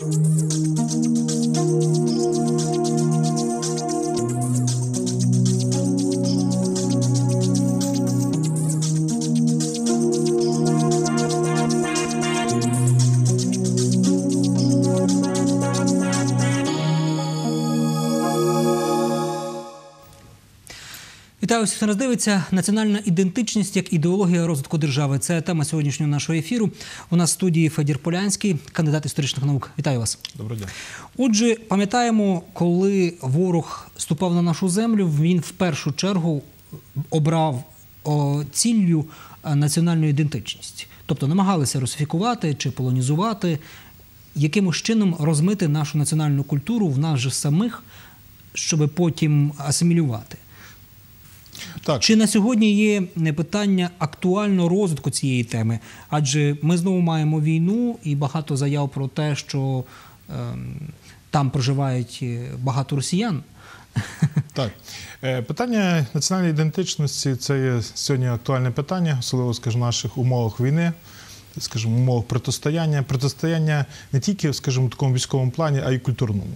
うん。Вітаю всіх, хто нас дивиться. Національна ідентичність як ідеологія розвитку держави. Це тема сьогоднішнього нашого ефіру. У нас в студії Федір Полянський, кандидат історичних наук. Вітаю вас. Доброго дня. Отже, пам'ятаємо, коли ворог ступав на нашу землю, він в першу чергу обрав ціллю е, національну ідентичність. Тобто намагалися русифікувати чи полонізувати, якимось чином розмити нашу національну культуру в нас же самих, щоб потім асимілювати. Так, Чи на сьогодні є е, питання актуального розвитку цієї теми? Адже ми знову маємо війну і багато заяв про те, що ем, там проживають е, багато росіян. так. Е, Питання національної ідентичності це є сьогодні актуальне питання, особливо, скажімо, в наших умовах війни, скажімо, умовах протистояння. Протистояння не тільки, скажімо, в такому військовому плані, а й культурному.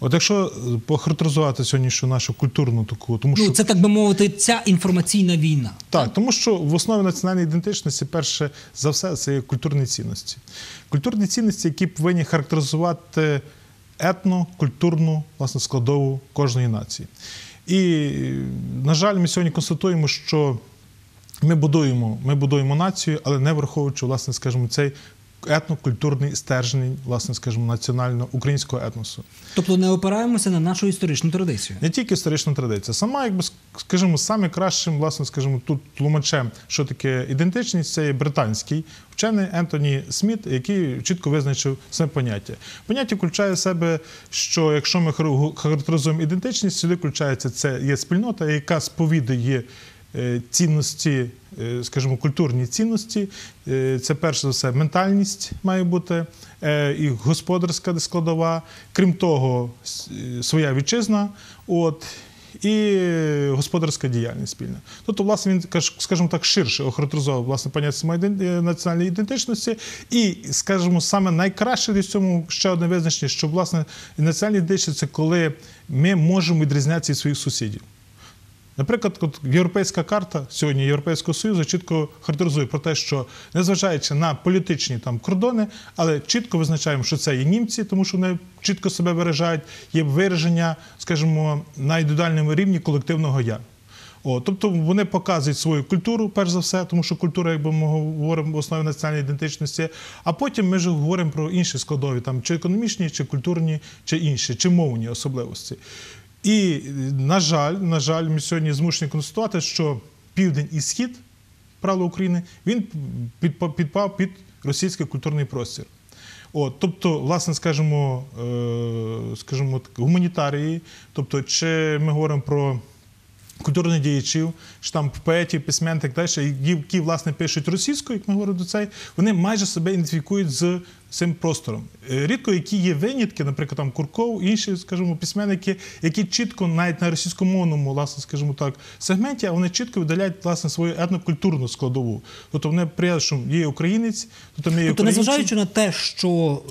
От якщо е, похарактеризувати сьогоднішню нашу культурну таку, тому що Ну, це так би мовити, ця інформаційна війна. Так, тому що в основі національної ідентичності, перше за все, це є культурні цінності. Культурні цінності, які повинні характеризувати етно, культурну власне, складову кожної нації. І, на жаль, ми сьогодні констатуємо, що ми будуємо, ми будуємо націю, але не враховуючи, власне, скажімо, цей етнокультурний стержень, власне, скажімо, національно-українського етносу. Тобто не опираємося на нашу історичну традицію. Не тільки історична традиція, сама, якби скажімо, саме кращим, власне, скажімо, тут тлумачем, що таке ідентичність, це є британський вчений Ентоні Сміт, який чітко визначив це поняття. Поняття включає в себе, що якщо ми характеризуємо ідентичність, сюди включається це є спільнота, яка сповідує. Е, Цінності, е, скажімо, культурні цінності, Е, це перш за все ментальність має бути і господарська складова, крім того, своя вітчизна, от і господарська діяльність спільна. Тобто, власне, він каж- скажімо так, ширше охарактеризував власне поняття національної ідентичності. І, скажімо, саме найкраще в цьому ще одне визначення, що власне національна ідентичність це коли ми можемо відрізнятися від своїх сусідів. Наприклад, от європейська карта сьогодні Європейського Союзу чітко характеризує про те, що незважаючи на політичні там кордони, але чітко визначаємо, що це є німці, тому що вони чітко себе виражають, є вираження, скажімо, на індивідуальному рівні колективного я. О, тобто вони показують свою культуру, перш за все, тому що культура, якби ми говоримо в основі національної ідентичності. А потім ми ж говоримо про інші складові, там чи економічні, чи культурні, чи інші, чи мовні особливості. І, на жаль, на жаль, ми сьогодні змушені констатувати, що південь і схід правила України він підпа- підпав під російський культурний простір. От, тобто, власне, скажімо, е, скажімо, гуманітарії, тобто, чи ми говоримо про культурних діячів, там поетів, письменник, далі, які власне пишуть російською, як ми говоримо до цей, вони майже себе ідентифікують з цим простором. Е, Рідко які є винятки, наприклад, там Курков, інші, скажімо, письменники, які чітко навіть на російськомовному, власне, скажімо так, сегменті, а вони чітко видаляють власне свою етнокультурну складову. Тобто вони приятно, що є українець, тобто ми є Тобто, українці. незважаючи на те, що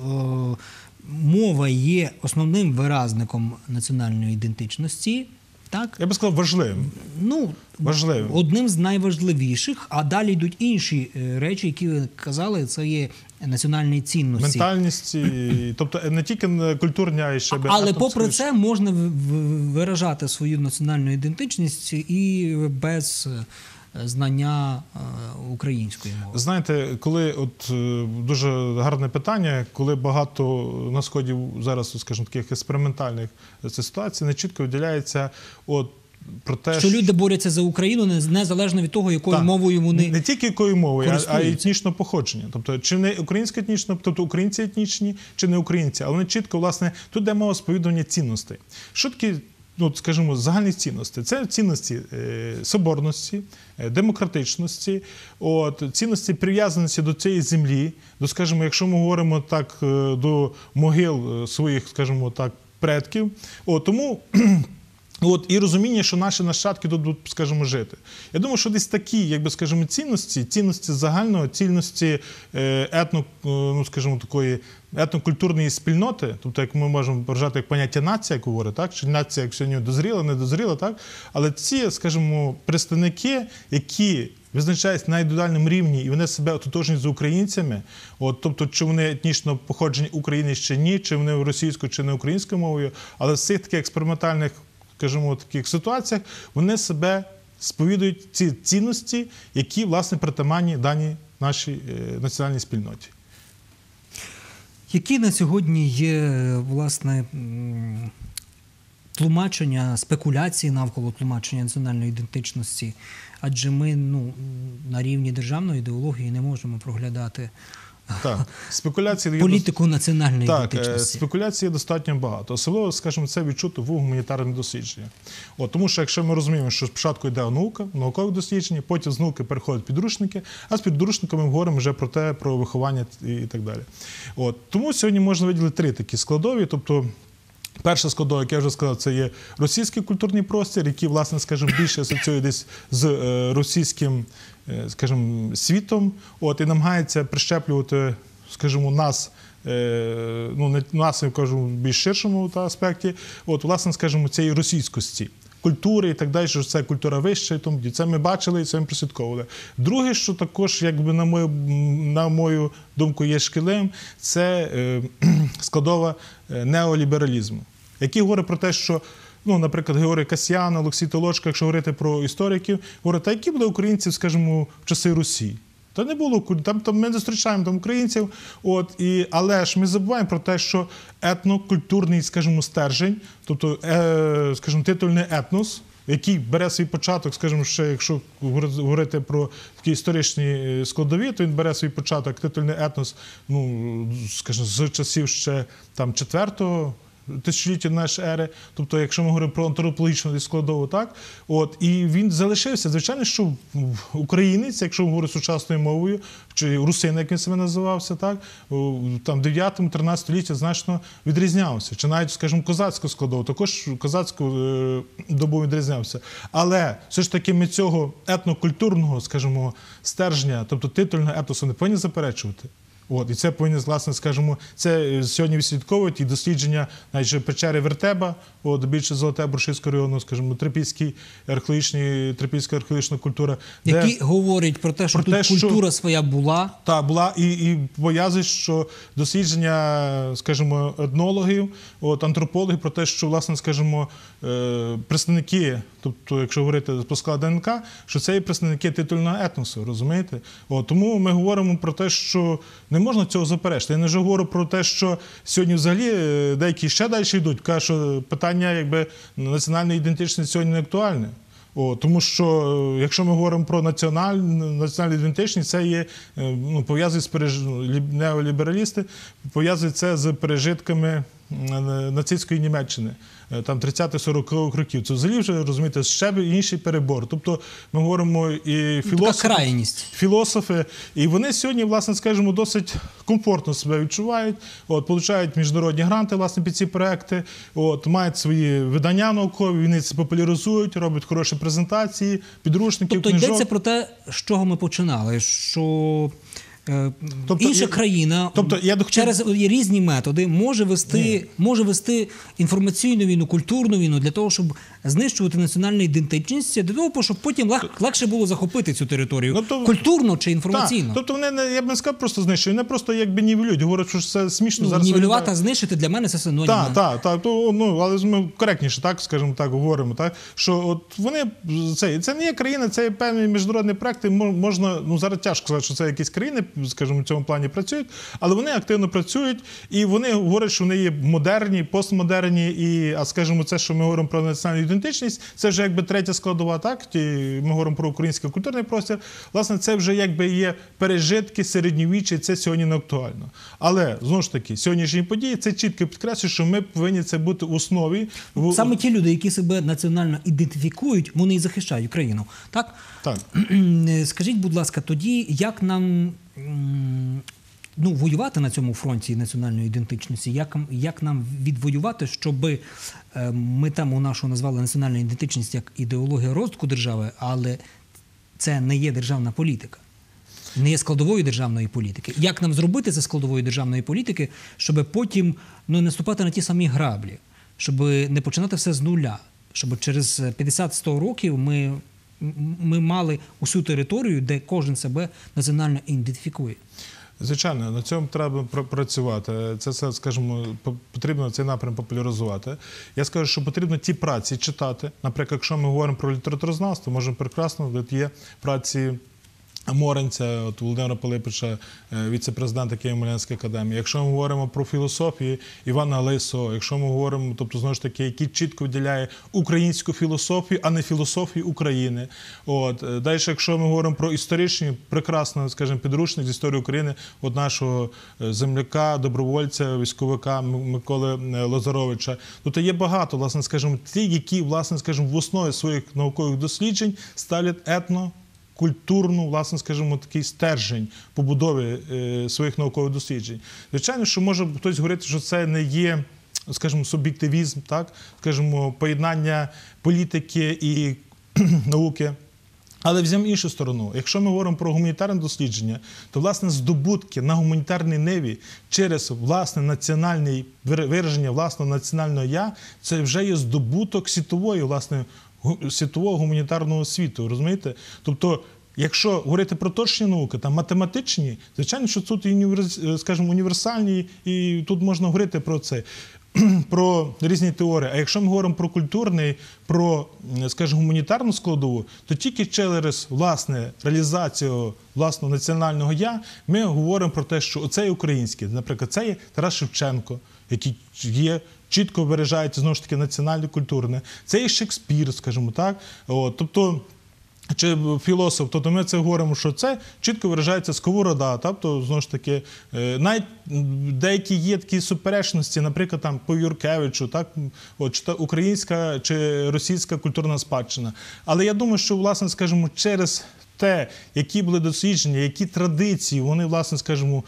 е, мова є основним виразником національної ідентичності, так? Я би сказав, важливим. Ну, Важливим. одним з найважливіших, а далі йдуть інші е, речі, які ви казали, це є національні цінності. Ментальність, тобто не тільки культурні, а й ще Але попри це можна виражати свою національну ідентичність і без е, знання е, української мови. Знаєте, коли от е, дуже гарне питання, коли багато на сході зараз, скажімо, таких експериментальних ситуацій, не чітко виділяється от про те, Що люди борються за Україну не- незалежно від того, якою Так. мовою вони не тільки якою мовою, а, й етнічного походження. Тобто, чи не українське етнічно, тобто українці етнічні, чи не українці, але вони чітко, власне, тут йде мова сповідування цінностей. Що таке, ну, скажімо, загальні цінності? Це цінності е, соборності, е, демократичності, от, цінності прив'язаності до цієї землі, до, скажімо, якщо ми говоримо так, е, до могил своїх, скажімо так, предків. От, тому От і розуміння, що наші нащадки тут будуть, скажімо, жити. Я думаю, що десь такі, якби скажімо, цінності, цінності загального, цінності е, етно, е, ну скажімо, такої етнокультурної спільноти, тобто, як ми можемо вважати як поняття нація, як говорить, так чи нація, як сьогодні дозріла, не дозріла, так але ці, скажімо, представники, які визначаються на індивідуальному рівні і вони себе ототожнюють з українцями, от, тобто, чи вони етнічно походжені України чи ні, чи вони російською чи не українською мовою, але в цих таких експериментальних скажімо, таких ситуаціях вони себе сповідують ці цінності, які власне притаманні даній нашій е, національній спільноті. Які на сьогодні є власне тлумачення, спекуляції навколо тлумачення національної ідентичності? Адже ми ну, на рівні державної ідеології не можемо проглядати Так, спекуляції є політику національної Так, е, ідентичності. спекуляцій є достатньо багато. Особливо, скажімо, це відчуто в гуманітарних дослідженнях. От, тому що якщо ми розуміємо, що спочатку йде наука, наукові дослідження, потім з науки переходять підручники, а з підручниками ми говоримо вже про те, про виховання і, так далі. От, тому сьогодні можна виділити три такі складові, тобто. Перша складова, як я вже сказав, це є російський культурний простір, який, власне, скажімо, більше асоціює десь з е, російським, е, скажімо, світом, от і намагається прищеплювати, скажімо, нас. е, Ну, не нас, я кажу, в більш ширшому та аспекті, от, власне, скажімо, цієї російськості, культури і так далі, що це культура вища, і тому це ми бачили і це ми прослідковували. Друге, що також, якби на мою, на мою думку, є шкілем, це е, складова е, неолібералізму, який говорить про те, що. Ну, наприклад, Георгій Касьян, Олексій Толочко, якщо говорити про істориків, говорять, а які були українці, скажімо, в часи Русі? Та не було там, там ми зустрічаємо там українців. От і але ж ми забуваємо про те, що етнокультурний, скажімо, стержень, тобто, е, скажімо, титульний етнос. Який бере свій початок, скажімо, ще якщо говорити про такі історичні е, складові, то він бере свій початок титульний етнос, ну скажімо, з часів ще там четвертого тисячоліття нашої ери, тобто, якщо ми говоримо про антропологічну складову, так от і він залишився. Звичайно, що українець, якщо говорити сучасною мовою, чи русин, як він себе називався, так там 9-13 столітті значно відрізнявся, чи навіть, скажімо, козацьку складову, також козацьку е, добу відрізнявся. Але все ж таки ми цього етнокультурного, скажімо, стержня, тобто титульного етносу, не повинні заперечувати. От, і це повинні, власне, скажімо, це сьогодні відслідковують і дослідження навіть печери Вертеба, от більше золоте Брушівського району, скажімо, трипільський археологічний, трипільська археологічна культура, які де, говорять про те, що про тут те, культура що, своя була. Так, була, і і пов'язують, що дослідження, скажімо, етнологів, от антропологів про те, що, власне, скажімо, е, представники, тобто, якщо говорити по складу ДНК, що це є представники титульного етносу, розумієте? От, тому ми говоримо про те, що не можна цього заперечити. Я не вже говорю про те, що сьогодні взагалі е, деякі ще далі йдуть, кажуть, що питання якби національної ідентичності сьогодні не актуальне. О, тому що е, якщо ми говоримо про національну національну ідентичність, це є е, ну, пов'язує з переж... неолібералісти, пов'язують це з пережитками нацистської Німеччини. Е, там 30-40 років. Це взагалі вже розумієте, ще інший перебор. Тобто ми говоримо і філософи, крайність. філософи, і вони сьогодні, власне, скажімо, досить комфортно себе відчувають. От получають міжнародні гранти власне під ці проекти. От мають свої видання наукові, вони це популяризують, роблять хороші презентації, підручників. Тобто книжок. йдеться про те, з чого ми починали. що тобто, інша країна тобто, я через різні методи може вести може вести інформаційну війну, культурну війну для того, щоб знищувати національну ідентичність, для того, щоб потім лег, легше було захопити цю територію ну, то, культурно чи інформаційно. Так, Тобто вони не я б не сказав, просто знищують, не просто якби нівелюють. Говорять, що це смішно ну, зараз. Нівелювати, знищити для мене це синонім. Так, так, так. То, ну, але ми коректніше, так скажімо так, говоримо. Так що от вони це це не є країна, це є певні міжнародні проекти. Можна ну зараз тяжко сказати, що це якісь країни, скажімо, в цьому плані працюють, але вони активно працюють і вони говорять, що вони є модерні, постмодерні, і а скажімо, це, що ми говоримо про національну ідентичність, це вже якби третя складова. Так ми говоримо про український культурний простір. Власне, це вже якби є пережитки середньовіччя, це сьогодні не актуально. Але знову ж таки, сьогоднішні події це чітко підкреслює, що ми повинні це бути в основі. Саме ті люди, які себе національно ідентифікують, вони і захищають Україну. Так так скажіть, будь ласка, тоді як нам ну, воювати на цьому фронті національної ідентичності? Як, як нам відвоювати, щоб е, ми там у нашу назвали національну ідентичність як ідеологія розвитку держави, але це не є державна політика, не є складовою державної політики. Як нам зробити це складовою державної політики, щоб потім ну, не ступати на ті самі граблі, щоб не починати все з нуля, щоб через 50-100 років ми, ми мали усю територію, де кожен себе національно ідентифікує. Звичайно, на цьому треба пр- працювати. Це все, скажімо, по- потрібно цей напрям популяризувати. Я скажу, що потрібно ті праці читати. Наприклад, якщо ми говоримо про літературознавство, можемо прекрасно, от є праці. Моренця, от Володимира Пилипича, е, віце-президента Києво-Могилянської академії. Якщо ми говоримо про філософію Івана Лисо, якщо ми говоримо, тобто знову ж таки, який чітко виділяє українську філософію, а не філософію України. От е, далі, якщо ми говоримо про історичні, прекрасно, скажімо, підручник з історії України от нашого е, земляка, добровольця, військовика Миколи Лазаровича. Тут є багато, власне, скажімо, ті, які, власне, скажімо, в основі своїх наукових досліджень ставлять етно культурну, власне, скажімо, такий стержень побудови е, своїх наукових досліджень. Звичайно, що може хтось говорити, що це не є, скажімо, суб'єктивізм, так, скажімо, поєднання політики і науки. Але візьмемо іншу сторону. Якщо ми говоримо про гуманітарне дослідження, то власне здобутки на гуманітарній ниві через власне національне вир- вираження власного національного я, це вже є здобуток світової, власне, світового гуманітарного світу. Розумієте? Тобто. Якщо говорити про точні науки, там математичні, звичайно, що тут е, скажімо, універсальні, і тут можна говорити про це, про різні теорії. А якщо ми говоримо про культурний, про, скажімо, гуманітарну складову, то тільки через власне реалізацію власного національного я ми говоримо про те, що оце є українське. Наприклад, це є Тарас Шевченко, який є. Чітко виражається знову ж таки національне культурне. Це є Шекспір, скажімо так. От, тобто чи філософ, тобто ми це говоримо, що це чітко виражається сковорода. Тобто, знову ж таки, е, навіть деякі є такі суперечності, наприклад, там по Юркевичу, так от чи та українська чи російська культурна спадщина. Але я думаю, що власне, скажімо, через те, які були дослідження, які традиції вони, власне, скажімо,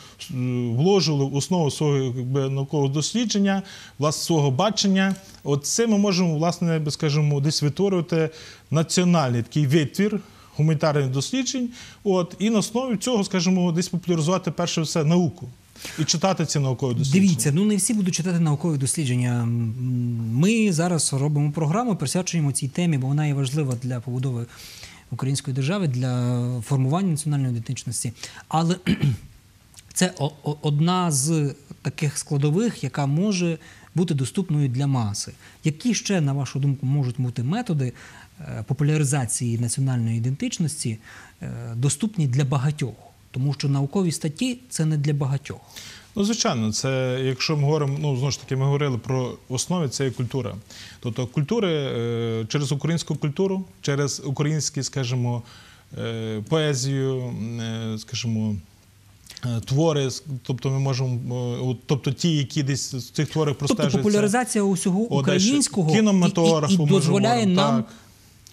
вложили в основу свого якби, наукового дослідження, власне, свого бачення. От це ми можемо, власне, скажімо, десь витворювати національний такий витвір гуманітарних досліджень. От, і на основі цього, скажімо, десь популяризувати перше все науку і читати ці наукові дослідження. Дивіться, ну не всі будуть читати наукові дослідження. Ми зараз робимо програму, присвячуємо цій темі, бо вона є важлива для побудови української держави, для формування національної ідентичності. Але це одна з таких складових, яка може бути доступною для маси. Які ще, на вашу думку, можуть бути методи е, популяризації національної ідентичності е, доступні для багатьох? Тому що наукові статті це не для багатьох. Ну, звичайно, це якщо ми говоримо, ну знову ж таки, ми говорили про в основі це є культура. Тобто культури е, через українську культуру, через українські, скажімо, е, поезію, е, скажімо. Твори, тобто ми можемо, тобто ті, які десь в цих творах Тобто популяризація усього українського і, кінематографу і, і дозволяє говоримо, нам так.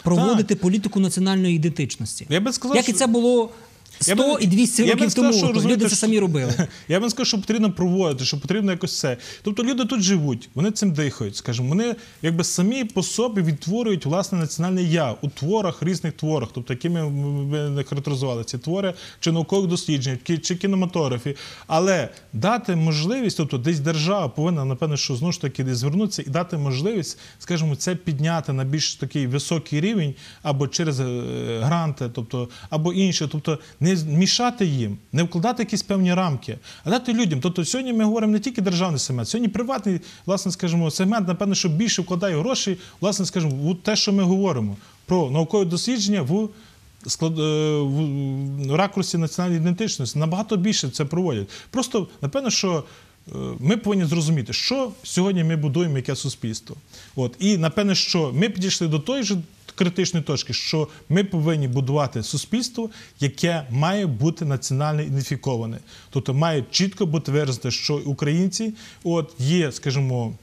проводити політику національної ідентичності. Я би сказав, Як і це було 100 би- і 200 я би років сказав, тому. що, Люди це що- самі робили. Я б сказав, що потрібно проводити, що потрібно якось все. Тобто люди тут живуть, вони цим дихають, скажімо, вони якби самі по собі відтворюють власне національне я у творах, різних творах, тобто якими ми не характеризували ці твори, чи наукових досліджень, чи кінематографі. Але дати можливість, тобто десь держава повинна, напевно, що знову ж таки десь звернутися і дати можливість, скажімо, це підняти на більш такий високий рівень або через е, гранти, тобто або інше, тобто не мішати їм, не вкладати якісь певні рамки, а дати людям. Тобто сьогодні ми говоримо не тільки державний сегмент, сьогодні приватний, власне, скажімо, сегмент, напевно, що більше вкладає грошей, власне, скажімо, в те, що ми говоримо про наукові дослідження в склад е, в ракурсі національної ідентичності набагато більше це проводять. Просто напевно, що е, ми повинні зрозуміти, що сьогодні ми будуємо яке суспільство. От і напевне, що ми підійшли до тої ж критичної точки, що ми повинні будувати суспільство, яке має бути національно ідентифіковане. Тобто має чітко бути виразити, що українці от є, скажімо.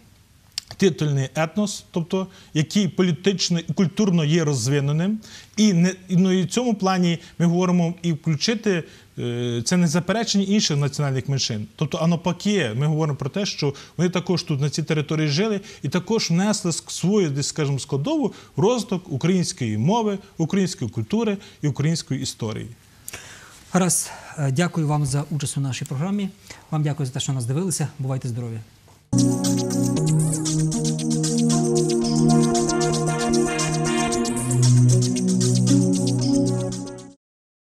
Титульний етнос, тобто який політично і культурно є розвиненим, і не ну, і в цьому плані ми говоримо і включити е, це не заперечення інших національних меншин. Тобто, а навпаки, ми говоримо про те, що вони також тут на цій території жили і також внесли свою, десь скажімо, складову в розвиток української мови, української культури і української історії. Гаразд, е, дякую вам за участь у нашій програмі. Вам дякую за те, що нас дивилися. Бувайте здорові.